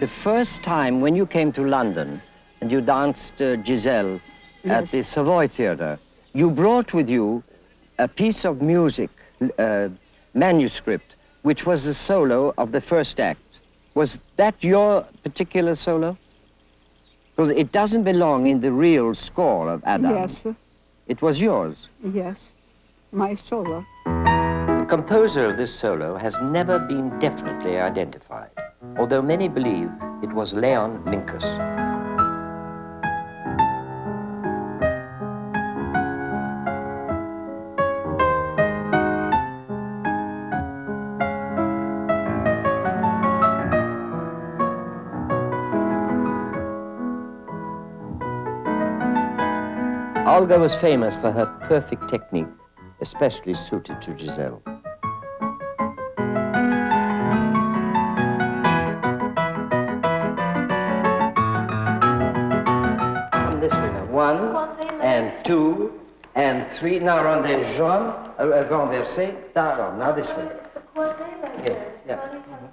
the first time when you came to London and you danced uh, Giselle at Yes. the Savoy Theatre, you brought with you a piece of music, uh, manuscript, which was the solo of the first act. Was that your particular solo? Because it doesn't belong in the real score of Adam. Yes, It was yours. yes, my solo. The composer of this solo has never been definitely identified, although many believe it was Leon Minkus. Olga was famous for her perfect technique, especially suited to Giselle. This way now. One, and two, and three. Now rond de jambe, uh, uh, renversé. Now, now this way. Yeah, yeah.